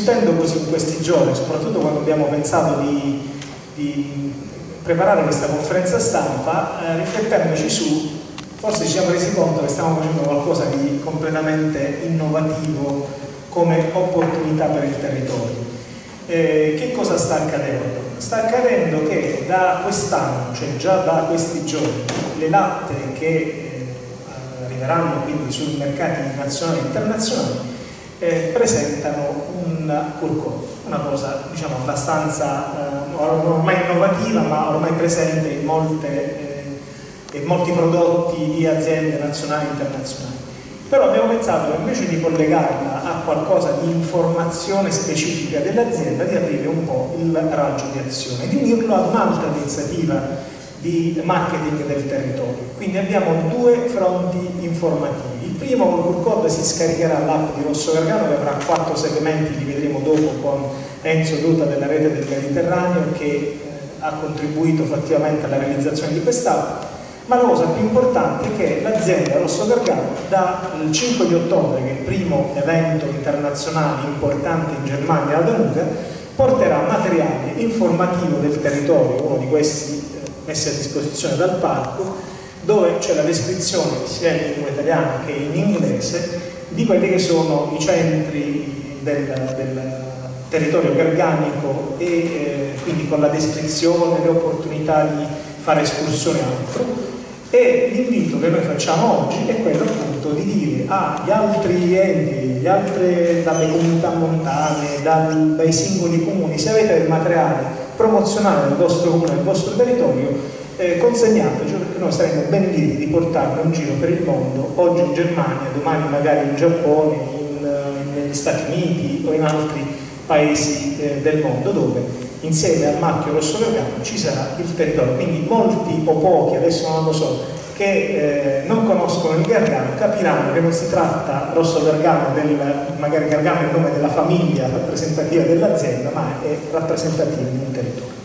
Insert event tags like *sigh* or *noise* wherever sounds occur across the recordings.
discutendo così in questi giorni, soprattutto quando abbiamo pensato di, di preparare questa conferenza stampa, eh, riflettendoci su, forse ci siamo resi conto che stiamo facendo qualcosa di completamente innovativo come opportunità per il territorio. Eh, che cosa sta accadendo? Sta accadendo che da quest'anno, cioè già da questi giorni, le latte che eh, arriveranno quindi sui mercati nazionali e internazionali eh, presentano un QR una cosa diciamo abbastanza eh, ormai innovativa ma ormai presente in, molte, eh, in molti prodotti di aziende nazionali e internazionali. Però abbiamo pensato invece di collegarla a qualcosa di informazione specifica dell'azienda, di aprire un po' il raggio di azione, di unirlo ad un'altra iniziativa di marketing del territorio. Quindi abbiamo due fronti informativi. Col QR code si scaricherà l'app di Rosso Gargano che avrà quattro segmenti, li vedremo dopo con Enzo Duta della rete del Mediterraneo che eh, ha contribuito fattivamente alla realizzazione di quest'app. Ma la cosa più importante è che l'azienda Rosso Gargano dal 5 di ottobre, che è il primo evento internazionale importante in Germania ad Anuga, porterà materiale informativo del territorio, uno di questi eh, messi a disposizione dal parco, dove c'è la descrizione sia in lingua italiana che in inglese di quelli che sono i centri del, del territorio garganico e eh, quindi con la descrizione, le opportunità di fare escursioni e altro. E l'invito che noi facciamo oggi è quello appunto di dire agli altri enti, altre, dalle comunità montane, dal, dai singoli comuni, se avete del materiale promozionale del vostro comune, del vostro territorio, eh, consegnateci noi saremo ben lieti di portarlo in giro per il mondo, oggi in Germania, domani magari in Giappone, in, negli Stati Uniti o in altri paesi eh, del mondo dove insieme al marchio rosso gargano ci sarà il territorio. Quindi molti o pochi, adesso non lo so, che eh, non conoscono il Gargano capiranno che non si tratta Rosso Gargano, del, magari Gargano è il nome della famiglia rappresentativa dell'azienda, ma è rappresentativa di un territorio.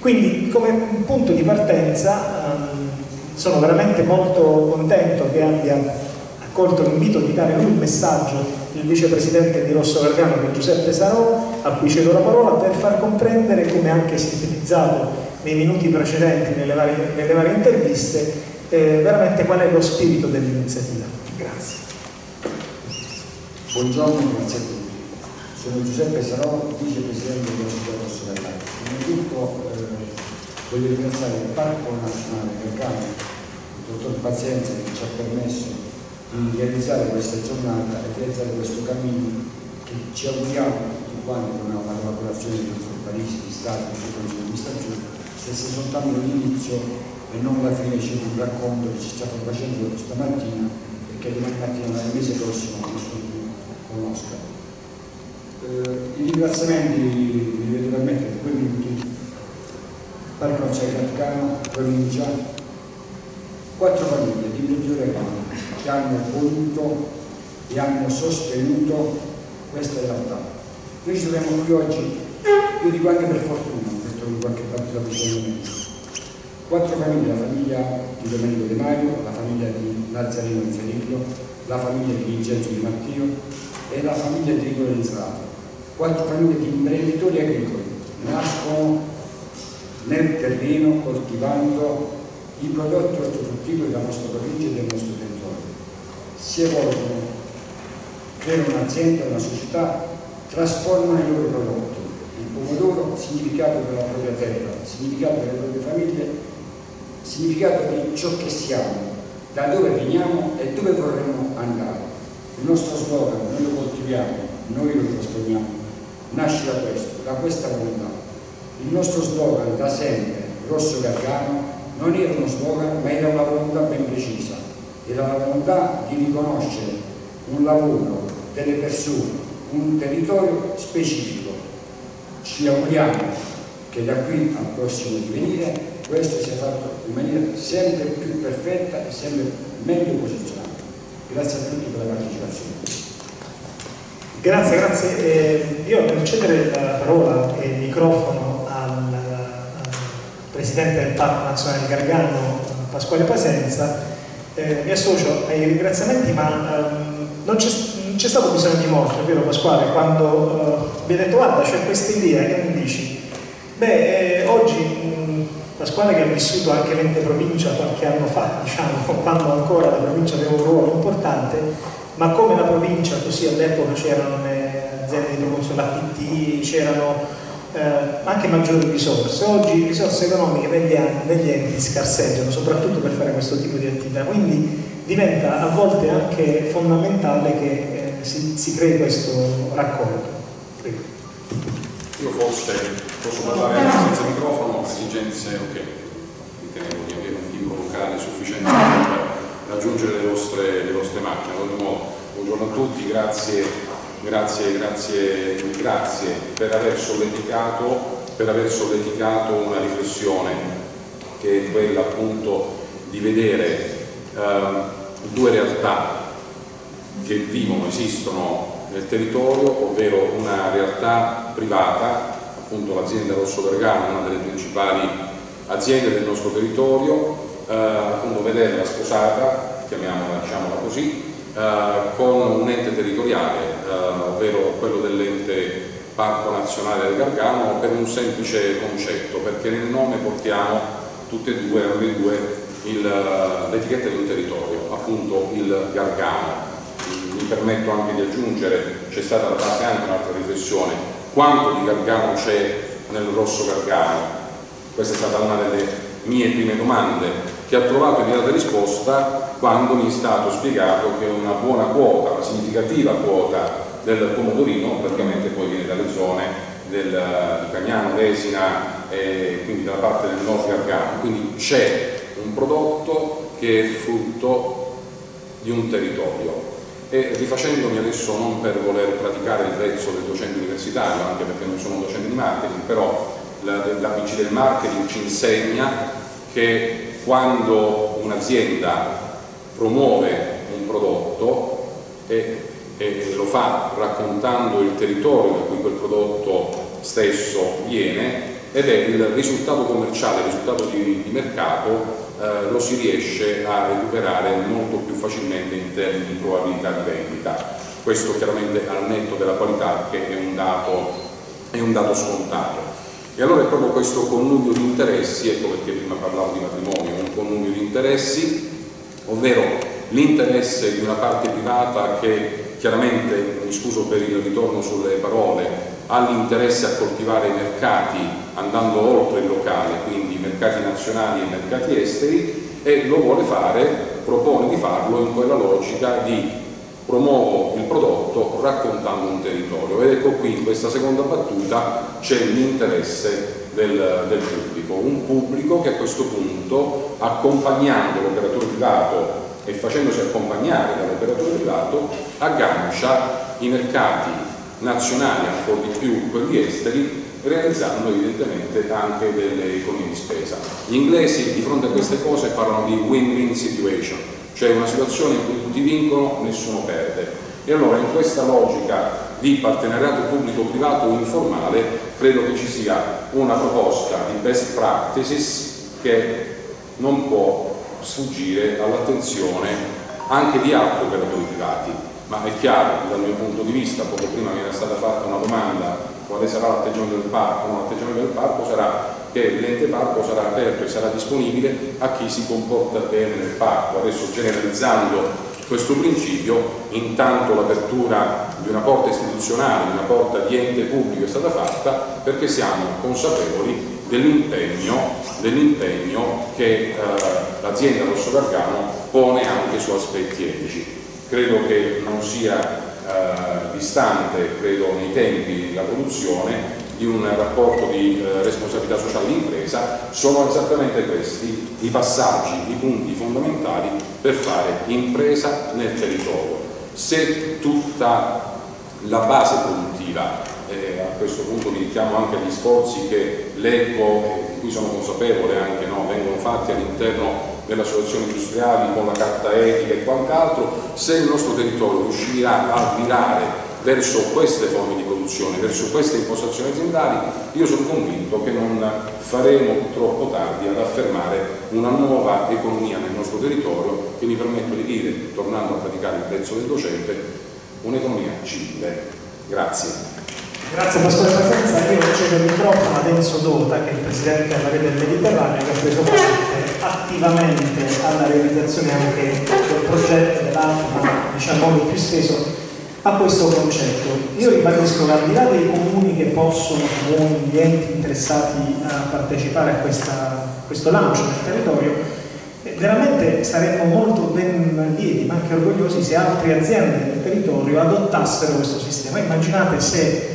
Quindi come punto di partenza ehm, sono veramente molto contento che abbia accolto l'invito di dare il messaggio il vicepresidente di Rosso è Giuseppe Sarò, a cui cedo la parola per far comprendere come anche sintetizzato nei minuti precedenti nelle varie, nelle varie interviste eh, veramente qual è lo spirito dell'iniziativa. Grazie. Buongiorno, grazie a tutti. Sono Giuseppe Sarò, vicepresidente di Rosso Gargano. Innanzitutto eh, voglio ringraziare il Parco Nazionale Gargano, il dottor Pazienza che ci ha permesso di realizzare questa giornata e realizzare questo cammino che ci auguriamo tutti quanti con una collaborazione di Parisi, di Stato di Consiglio di amministrazione stesse soltanto l'inizio e non la fine c'è un racconto che ci stiamo facendo stamattina e che domani mattina nel mese prossimo nessuno più conosca. Eh, I ringraziamenti li vedo veramente per due minuti. Nazionale Vaticano, provincia, quattro famiglie di migliore Regano che hanno voluto e hanno sostenuto questa realtà. Noi ci troviamo qui oggi, io dico anche per fortuna, questo in qualche parte da questo Quattro famiglie, la famiglia di Domenico De Maio, la famiglia di Nazareno Inferillo, la famiglia di Vincenzo Di Mattio e la famiglia di Nicola Inzalato. Quattro famiglie di imprenditori agricoli nascono nel terreno coltivando i prodotti ortofrutticoli della nostra provincia e del nostro territorio si evolvono, creano un'azienda, una società, trasformano i loro prodotti. Il pomodoro, significato per la propria terra, significato per le proprie famiglie, significato di ciò che siamo, da dove veniamo e dove vorremmo andare. Il nostro slogan, noi lo coltiviamo, noi lo trasformiamo, nasce da questo, da questa volontà. Il nostro slogan da sempre, Rosso Gargano, non era uno slogan, ma era una volontà ben precisa e la volontà di riconoscere un lavoro delle persone, un territorio specifico. Ci auguriamo che da qui al prossimo divenire questo sia fatto in maniera sempre più perfetta e sempre meglio posizionata. Grazie a tutti per la partecipazione. Grazie, grazie. Eh, io per cedere la parola e il microfono Presidente del Parco Nazionale Gargano, Pasquale Pasenza, eh, mi associo ai ringraziamenti, ma ehm, non, c'è stato bisogno di molto, è vero Pasquale, quando uh, mi hai detto guarda c'è questa idea che mi dici, beh eh, oggi mh, Pasquale che ha vissuto anche l'ente provincia qualche anno fa, diciamo, *laughs* quando ancora la provincia aveva un ruolo importante, ma come la provincia così all'epoca c'erano le aziende di promozione, l'APT, c'erano eh, anche maggiori risorse. Oggi risorse economiche negli, negli enti scarseggiano, soprattutto per fare questo tipo di attività, quindi diventa a volte anche fondamentale che eh, si, si, crei questo raccordo. Prego. Io forse posso parlare senza microfono, esigenze, ok, ritenevo di avere un timbro vocale sufficiente per raggiungere le vostre, le vostre macchine. Buongiorno a tutti, grazie, grazie, grazie, grazie per aver solleticato, per aver solleticato una riflessione che è quella appunto di vedere eh, due realtà che vivono, esistono nel territorio, ovvero una realtà privata, appunto l'azienda Rosso Vergano, una delle principali aziende del nostro territorio, eh, appunto vederla sposata, chiamiamola diciamola così, con un ente territoriale, eh, ovvero quello dell'ente Parco Nazionale del Gargano, per un semplice concetto, perché nel nome portiamo tutte e due, due l'etichetta di un territorio, appunto il Gargano. Mi permetto anche di aggiungere, c'è stata da parte anche un'altra riflessione, quanto di Gargano c'è nel rosso Gargano? Questa è stata una delle mie prime domande che ha trovato immediata risposta quando mi è stato spiegato che una buona quota, una significativa quota del pomodorino praticamente poi viene dalle zone del, di Cagnano, Vesina e quindi dalla parte del nord Gargano, quindi c'è un prodotto che è frutto di un territorio. E rifacendomi adesso non per voler praticare il vezzo del docente universitario, anche perché non sono un docente di marketing, però l'ABC del marketing ci insegna che quando un'azienda promuove un prodotto e, e, lo fa raccontando il territorio da cui quel prodotto stesso viene ed è il risultato commerciale, il risultato di, di mercato eh, lo si riesce a recuperare molto più facilmente in termini di probabilità di vendita. Questo chiaramente al netto della qualità che è un dato, è un dato scontato. E allora è proprio questo connubio di interessi, ecco perché prima parlavo di matrimonio, un connubio di interessi, ovvero l'interesse di una parte privata che chiaramente, mi scuso per il ritorno sulle parole, ha l'interesse a coltivare i mercati andando oltre il locale, quindi mercati nazionali e mercati esteri e lo vuole fare, propone di farlo in quella logica di promuovo il prodotto raccontando un territorio. Ed ecco qui in questa seconda battuta c'è l'interesse del, del, pubblico, un pubblico che a questo punto accompagnando l'operatore privato e facendosi accompagnare dall'operatore privato aggancia i mercati nazionali ancora di più quelli esteri realizzando evidentemente anche delle economie di spesa. Gli inglesi di fronte a queste cose parlano di win-win situation, cioè una situazione in cui tutti vincono, nessuno perde. E allora in questa logica di partenariato pubblico-privato informale credo che ci sia una proposta di best practices che non può sfuggire all'attenzione anche di altri operatori privati, ma è chiaro dal mio punto di vista, poco prima mi era stata fatta una domanda quale sarà l'atteggiamento del parco, no, l'atteggiamento del parco sarà che l'ente parco sarà aperto e sarà disponibile a chi si comporta bene nel parco. Adesso generalizzando questo principio, intanto l'apertura di una porta istituzionale, di una porta di ente pubblico è stata fatta perché siamo consapevoli dell'impegno, dell'impegno che eh, l'azienda Rosso Gargano pone anche su aspetti etici. Credo che non sia eh, distante, credo, nei tempi della produzione di un rapporto di eh, responsabilità sociale d'impresa, sono esattamente questi i passaggi, i punti fondamentali per fare impresa nel territorio. Se tutta la base produttiva, eh, a questo punto mi richiamo anche agli sforzi che leggo, di cui sono consapevole anche, no, vengono fatti all'interno delle associazioni industriali con la carta etica e quant'altro, se il nostro territorio riuscirà a virare verso queste forme di produzione, verso queste impostazioni aziendali, io sono convinto che non faremo troppo tardi ad affermare una nuova economia nel nostro territorio che mi permetto di dire, tornando a praticare il pezzo del docente, un'economia civile. Grazie. Grazie Pasquale Pazienza, io cedo il microfono ad Enzo Dota che è il presidente della rete del Mediterraneo che ha preso parte attivamente alla realizzazione anche del progetto dell'altro, ma diciamo più steso a questo concetto. Io ribadisco che al di là dei comuni che possono, comuni, gli enti interessati a partecipare a, questa, questo lancio del territorio, eh, veramente saremmo molto ben lieti, ma anche orgogliosi se altre aziende del territorio adottassero questo sistema. Immaginate se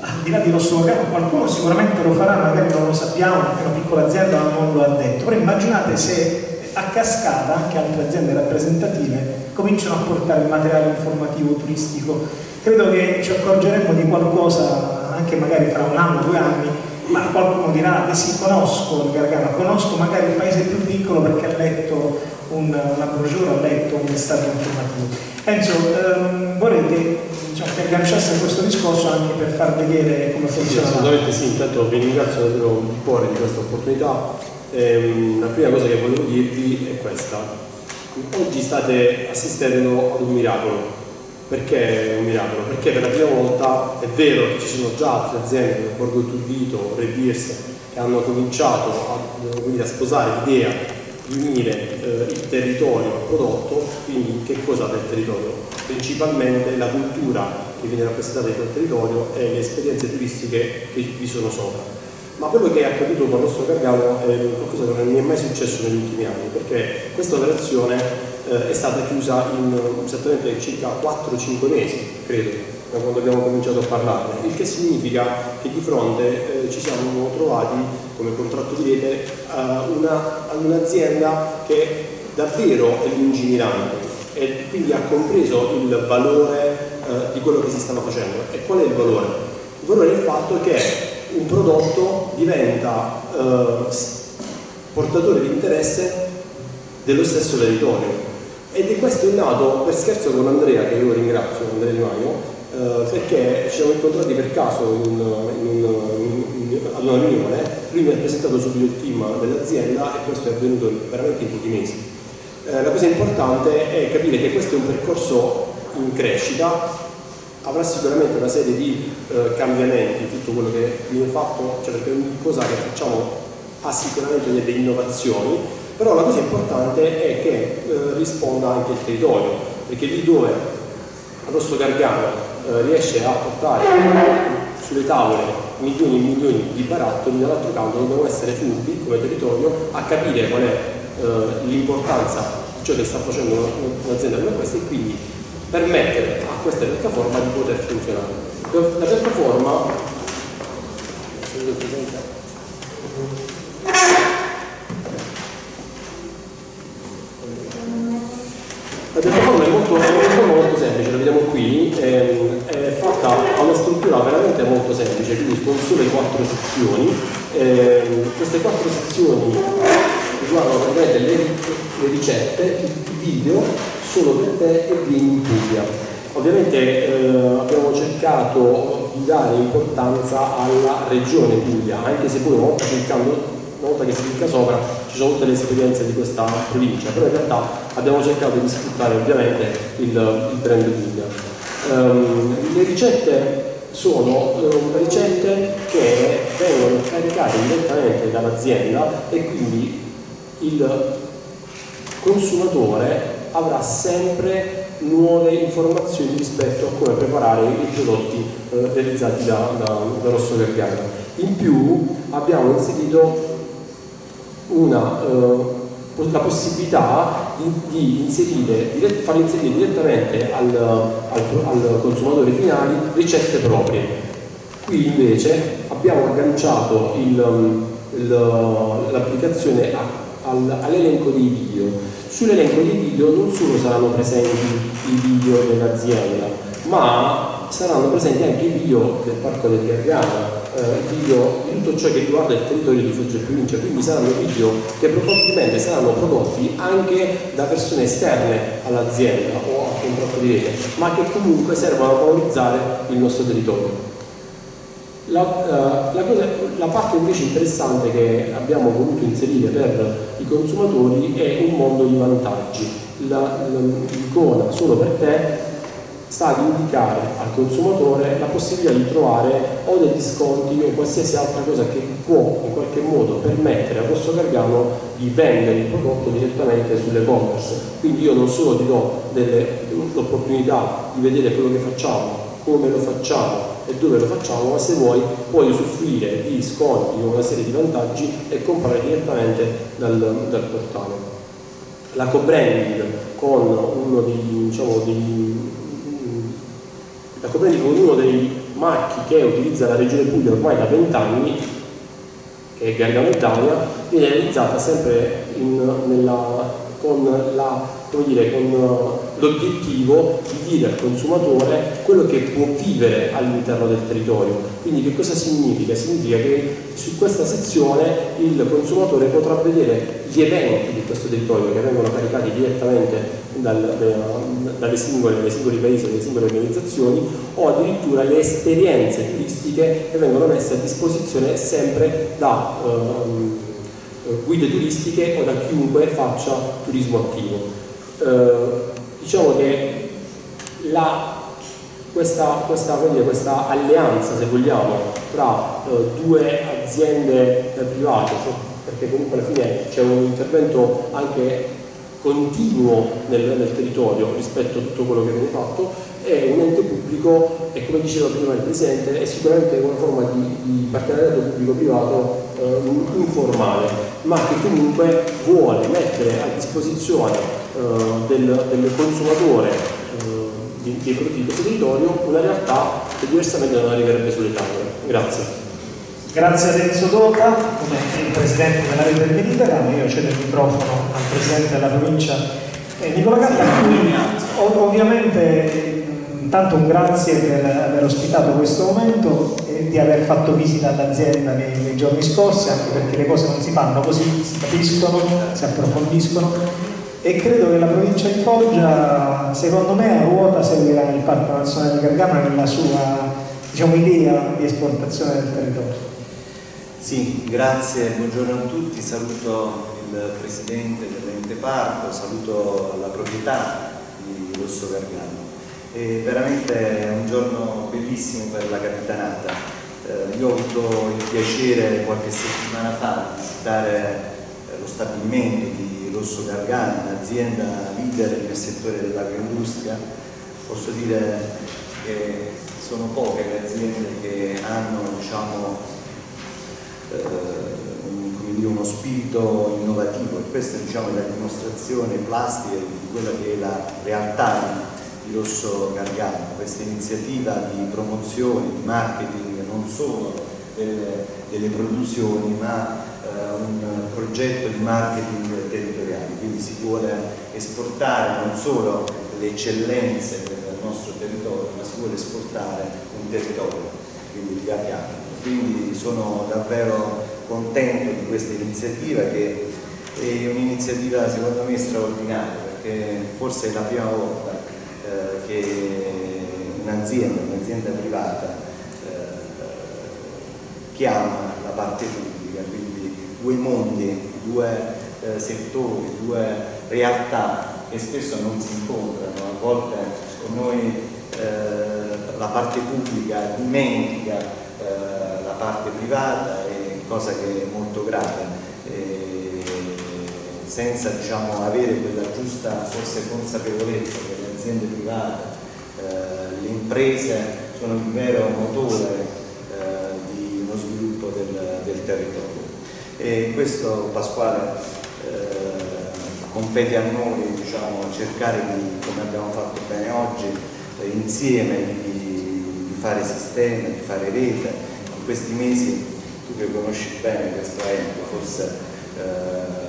al di là di Rosso Locano, qualcuno sicuramente lo farà, magari non lo sappiamo, perché una piccola azienda non lo ha detto, però immaginate se a cascata anche altre aziende rappresentative cominciano a portare materiale informativo turistico. Credo che ci accorgeremo di qualcosa anche magari fra un anno, due anni, ma qualcuno dirà, eh sì, conosco il Gargano, conosco magari il paese più piccolo perché ha letto un, una brochure, ha letto un messaggio informativo. Enzo, ehm, vorrei che, diciamo, che agganciasse questo discorso anche per far vedere come funziona. Sì, assolutamente sì, intanto vi ringrazio davvero di cuore di questa opportunità. Ehm, la prima cosa che volevo dirvi è questa. Oggi state assistendo ad un miracolo. Perché un miracolo? Perché per la prima volta è vero che ci sono già altre aziende come Borgo Turbito, Rebiers, che hanno cominciato a, quindi, a sposare l'idea di unire eh, il territorio prodotto, quindi che cosa del territorio? Principalmente la cultura che viene rappresentata in quel territorio e le esperienze turistiche che vi sono sopra. Ma quello che è accaduto con il nostro Gargano è qualcosa che non mi è mai successo negli ultimi anni, perché questa operazione eh, è stata chiusa in esattamente circa 4-5 mesi, credo, da quando abbiamo cominciato a parlarne, il che significa che di fronte eh, ci siamo trovati come contratto di rete ad un'azienda che davvero è lungimirante e quindi ha compreso il valore eh, di quello che si stava facendo. E qual è il valore? Il valore è il fatto che un prodotto diventa eh, portatore di interesse dello stesso territorio. Ed è questo è nato per scherzo con Andrea, che io ringrazio, Andrea Di Maio, eh, perché ci siamo incontrati per caso in, in, in, ad una riunione, lui mi ha presentato subito il team dell'azienda e questo è avvenuto veramente in pochi mesi. Eh, la cosa importante è capire che questo è un percorso in crescita, avrà sicuramente una serie di eh, cambiamenti, tutto quello che viene fatto, cioè perché ogni cosa che facciamo ha sicuramente delle innovazioni, però la cosa importante è che eh, risponda anche il territorio, perché lì dove Rosso Gargano eh, riesce a portare sulle tavole milioni e milioni di barattoli, dall'altro canto dobbiamo essere furbi come territorio a capire qual è eh, l'importanza di ciò che sta facendo un'azienda come questa e quindi permettere a questa piattaforma di poter funzionare. La piattaforma La piattaforma è molto, molto, molto semplice, la vediamo qui, ehm, struttura veramente molto semplice, quindi con sole quattro sezioni. Ehm, queste quattro sezioni riguardano praticamente le, le ricette, il video solo per te e vieni in Puglia. Ovviamente eh, abbiamo cercato di dare importanza alla regione Puglia, anche se poi una volta cliccando una volta che si clicca sopra ci sono tutte le esperienze di questa provincia, però in realtà abbiamo cercato di sfruttare ovviamente il, il brand Puglia. Um, le ricette sono um, ricette che vengono caricate direttamente dall'azienda e quindi il consumatore avrà sempre nuove informazioni rispetto a come preparare i prodotti eh, realizzati da, da, da Rosso Gargano. In più abbiamo inserito una, eh, la possibilità di, inserire, far inserire direttamente al, al, al consumatore finale ricette proprie. Qui invece abbiamo agganciato l'applicazione all'elenco dei video. Sull'elenco dei video non solo saranno presenti i video dell'azienda, ma saranno presenti anche i video del Parco del Gargano, eh, video di tutto ciò che riguarda il territorio di Foggia e provincia, quindi saranno video che probabilmente saranno prodotti anche da persone esterne all'azienda o a contratto di rete, ma che comunque servono a valorizzare il nostro territorio. La, uh, la, cosa, la, parte invece interessante che abbiamo voluto inserire per i consumatori è un mondo di vantaggi. L'icona solo per te sta ad indicare al consumatore la possibilità di trovare o degli sconti o qualsiasi altra cosa che può in qualche modo permettere a Rosso Gargano di vendere il prodotto direttamente sull'e-commerce. Quindi io non solo ti do l'opportunità di vedere quello che facciamo, come lo facciamo e dove lo facciamo, ma se vuoi puoi usufruire di sconti o una serie di vantaggi e comprare direttamente dal, dal portale. La co-branding con uno dei, diciamo, dei la Copernico con uno dei marchi che utilizza la regione Puglia ormai da 20 anni, che è Gargano Italia, viene realizzata sempre in, nella, con la dire, con eh, l'obiettivo di dire al consumatore quello che può vivere all'interno del territorio. Quindi che cosa significa? Significa che su questa sezione il consumatore potrà vedere gli eventi di questo territorio che vengono caricati direttamente dal, dalle singole, dai singoli paesi, dalle singole organizzazioni o addirittura le esperienze turistiche che vengono messe a disposizione sempre da um, guide turistiche o da chiunque faccia turismo attivo eh, diciamo che la, questa, questa, dire, questa, alleanza, se vogliamo, tra eh, due aziende private, cioè, perché comunque alla fine c'è un intervento anche continuo nel, nel, territorio rispetto a tutto quello che viene fatto, è un ente pubblico e come diceva prima il Presidente è sicuramente una forma di, di partenariato pubblico-privato eh, informale, ma che comunque vuole mettere a disposizione eh, del, del, consumatore eh, di, dei prodotti di questo territorio una realtà che diversamente non arriverebbe sulle tavole. Grazie. Grazie a Enzo Dota, come Presidente della Rete del Mediterraneo, io cedo il microfono al Presidente della provincia eh, Nicola ov ovviamente intanto un grazie per aver ospitato questo momento e di aver fatto visita all'azienda nei, nei giorni scorsi, anche perché le cose non si fanno così, si capiscono, si approfondiscono e credo che la provincia di Foggia, secondo me, a ruota seguirà il Parco Nazionale di Gargano nella sua diciamo, idea di esportazione del territorio. Sì, grazie, buongiorno a tutti, saluto il Presidente dell'Ente Parco, saluto la proprietà di Rosso Gargano. È veramente un giorno bellissimo per la Capitanata. Eh, io ho avuto il piacere qualche settimana fa di visitare eh, lo stabilimento di Rosso Gargano, un'azienda leader nel settore dell'agroindustria, posso dire che sono poche le aziende che hanno diciamo, eh, un, uno spirito innovativo. E questa diciamo, è la dimostrazione plastica di quella che è la realtà di Rosso Gargano, questa iniziativa di promozione, di marketing non solo delle, delle produzioni ma eh, un progetto di marketing territoriale, quindi si vuole esportare non solo le eccellenze del nostro territorio, ma si vuole esportare un territorio, quindi il Gargano. Quindi sono davvero contento di questa iniziativa che è un'iniziativa secondo me straordinaria perché forse è la prima volta eh, che un'azienda, un'azienda privata eh, chiama la parte pubblica, quindi due mondi, due eh, settori, due realtà che spesso non si incontrano, a volte con noi eh, la parte pubblica dimentica eh, la parte privata, è cosa che è molto grave. senza diciamo, avere quella giusta forse consapevolezza che le aziende private, eh, le imprese sono il vero motore eh, di uno sviluppo del, del territorio. E questo Pasquale compete a noi diciamo, cercare di, come abbiamo fatto bene oggi, eh, insieme di, di, fare sistema, di fare rete. In questi mesi, tu che conosci bene questo ente, forse eh,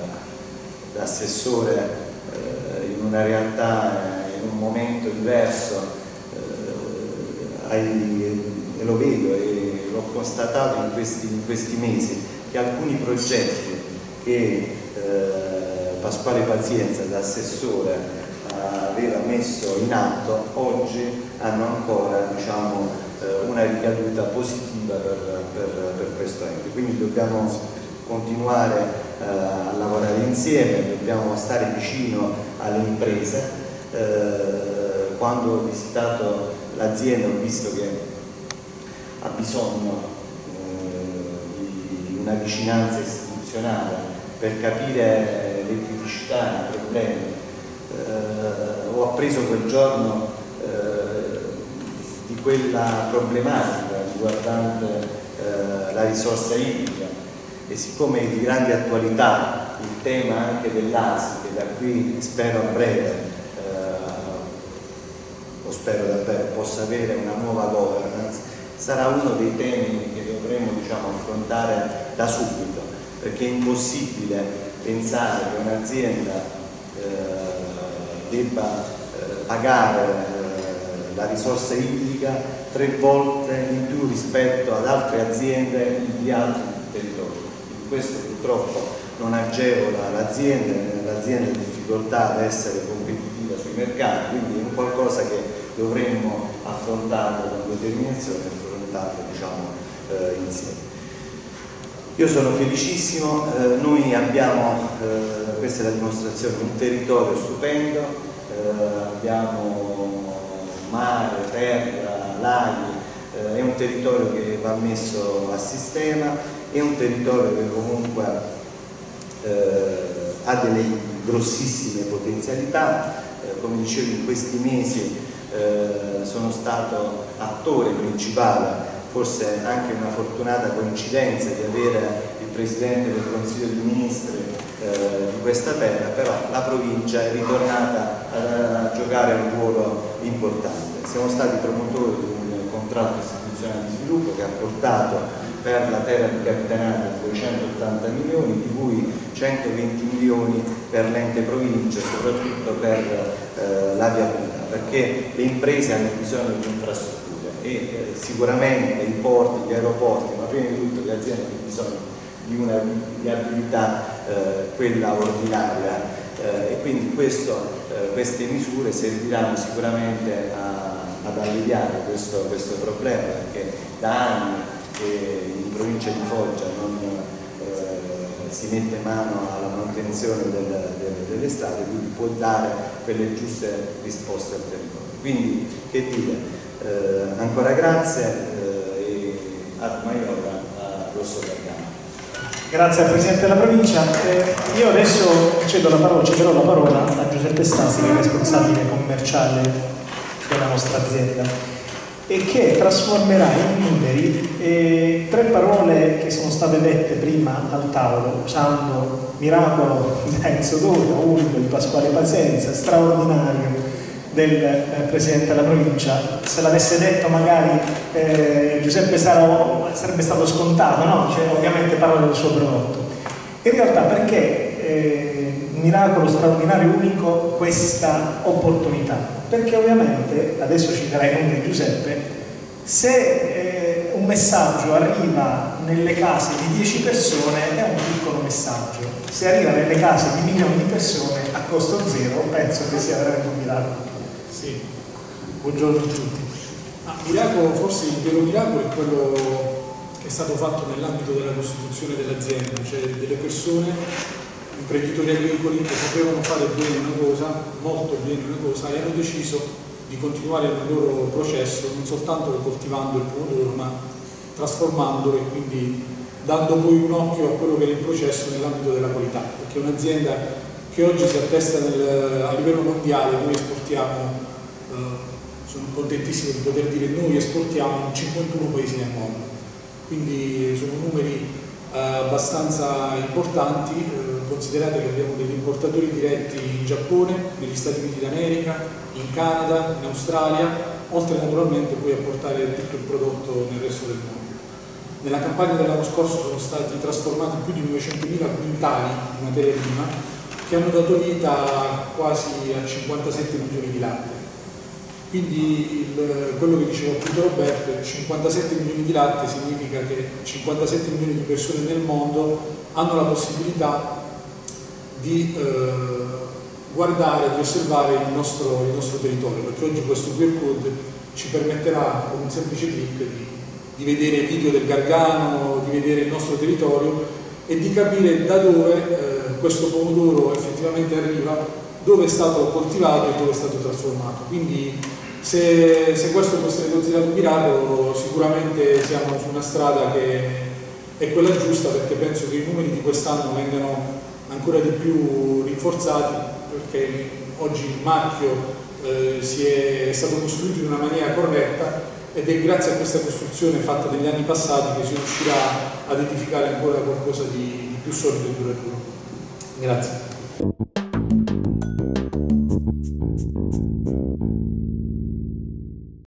da eh, in una realtà, in un momento diverso, eh, hai, e lo vedo e l'ho constatato in questi, in questi mesi, che alcuni progetti che eh, Pasquale Pazienza da assessore aveva messo in atto oggi hanno ancora diciamo, eh, una ricaduta positiva per, per, per, questo ente. Quindi dobbiamo continuare eh, a lavorare insieme dobbiamo stare vicino alle imprese. Eh, quando ho visitato l'azienda ho visto che ha bisogno di una vicinanza istituzionale per capire le criticità, i problemi. Eh, ho appreso quel giorno eh, di quella problematica riguardante eh, la risorsa idrica e siccome è di grande attualità il tema anche dell'ASI che da qui spero a breve eh, o spero davvero possa avere una nuova governance sarà uno dei temi che dovremo diciamo, affrontare da subito perché è impossibile pensare che un'azienda eh, debba eh, pagare eh, la risorsa idrica tre volte in più rispetto ad altre aziende di altri territori. Questo purtroppo non agevola l'azienda, l'azienda in difficoltà ad essere competitiva sui mercati, quindi è un qualcosa che dovremmo affrontare con determinazione e affrontarlo diciamo, eh, insieme. Io sono felicissimo, eh, noi abbiamo, eh, questa è la dimostrazione, un territorio stupendo, eh, abbiamo mare, terra, laghi, eh, è un territorio che va messo a sistema, è un territorio che comunque eh, ha delle grossissime potenzialità, come dicevo in questi mesi sono stato attore principale forse anche una fortunata coincidenza di avere il Presidente del Consiglio dei Ministri eh, di questa terra, però la provincia è ritornata a, a giocare un ruolo importante. Siamo stati promotori di un contratto istituzionale di sviluppo che ha portato per la terra di Capitanato 280 milioni, di cui 120 milioni per l'ente provincia, soprattutto per eh, la viabilità, perché le imprese hanno bisogno di infrastrutture e eh, sicuramente i porti, gli aeroporti, ma prima di tutto le aziende hanno bisogno di una viabilità eh, quella ordinaria eh, e quindi questo, eh, queste misure serviranno sicuramente a, ad alleviare questo, questo, problema perché da anni in provincia di Foggia non eh, si mette mano alla manutenzione del, del, delle strade quindi può dare quelle giuste risposte al territorio. Quindi che dire, eh, ancora grazie eh, e a Maiora a Rosso Gargano. Grazie al Presidente della provincia. Eh, io adesso cedo la parola, cederò la parola a Giuseppe Stasi, che è responsabile commerciale della nostra azienda e che trasformerà in numeri eh, tre parole che sono state dette prima al tavolo usando miracolo *laughs* Enzo Doro, unico di Pasquale Pazienza, straordinario del eh, Presidente della provincia, se l'avesse detto magari eh, Giuseppe Saro sarebbe stato scontato, no? Cioè, ovviamente parla del suo prodotto. In realtà perché eh, miracolo straordinario unico questa opportunità? Perché ovviamente, adesso ci darà i numeri Giuseppe, se eh, un messaggio arriva nelle case di 10 persone è un piccolo messaggio, se arriva nelle case di milioni di persone a costo zero penso che sia veramente un miracolo. Sì, buongiorno a tutti. Ah, miracolo, forse il vero miracolo è quello che è stato fatto nell'ambito della costituzione dell'azienda, cioè delle persone, imprenditori agricoli che sapevano fare bene una cosa, molto bene una cosa, e hanno deciso di continuare il loro processo non soltanto coltivando il pomodoro, ma trasformandolo e quindi dando poi un occhio a quello che è il processo nell'ambito della qualità, perché un'azienda che oggi si attesta nel, a livello mondiale, noi esportiamo eh, sono contentissimo di poter dire noi esportiamo in 51 paesi nel mondo, quindi sono numeri eh, abbastanza importanti, eh, considerate che abbiamo degli importatori diretti in Giappone, negli Stati Uniti d'America, in Canada, in Australia, oltre naturalmente poi a portare tutto il prodotto nel resto del mondo. Nella campagna dell'anno scorso sono stati trasformati più di 900.000 quintali di materia prima che hanno dato vita quasi a 57 milioni di latte. Quindi il, quello che diceva appunto Roberto, 57 milioni di latte significa che 57 milioni di persone nel mondo hanno la possibilità di eh, guardare, di osservare il nostro, il nostro, territorio, perché oggi questo QR code ci permetterà con un semplice clic di, di vedere video del Gargano, di vedere il nostro territorio e di capire da dove eh, questo pomodoro effettivamente arriva dove è stato coltivato e dove è stato trasformato. Quindi se, se questo essere considerato un miracolo, sicuramente siamo su una strada che è quella giusta perché penso che i numeri di quest'anno vengano ancora di più rinforzati perché oggi il marchio eh, è, è stato costruito in una maniera corretta ed è grazie a questa costruzione fatta negli anni passati che si riuscirà ad edificare ancora qualcosa di, di più solido e duraturo. Grazie.